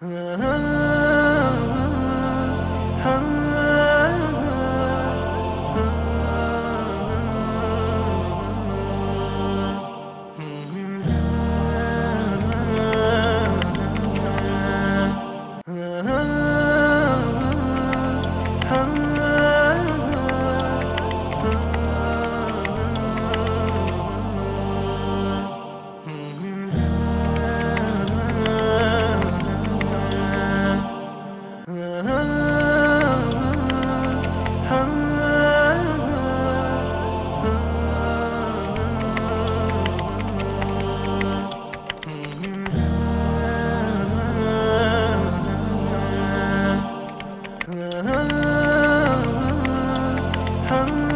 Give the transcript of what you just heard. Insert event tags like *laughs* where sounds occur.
Uh-huh. *laughs* Uh-huh.